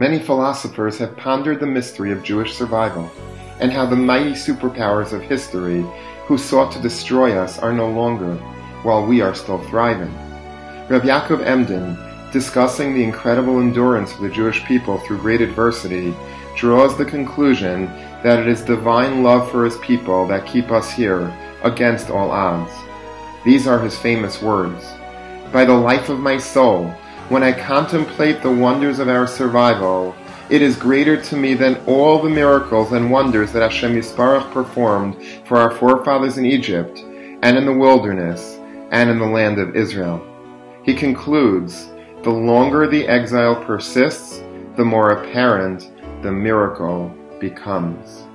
Many philosophers have pondered the mystery of Jewish survival and how the mighty superpowers of history who sought to destroy us are no longer, while we are still thriving. Reb Yaakov Emden, discussing the incredible endurance of the Jewish people through great adversity, draws the conclusion that it is divine love for his people that keep us here against all odds. These are his famous words. By the life of my soul, when I contemplate the wonders of our survival, it is greater to me than all the miracles and wonders that Hashem Yisbarach performed for our forefathers in Egypt, and in the wilderness, and in the land of Israel. He concludes, the longer the exile persists, the more apparent the miracle becomes.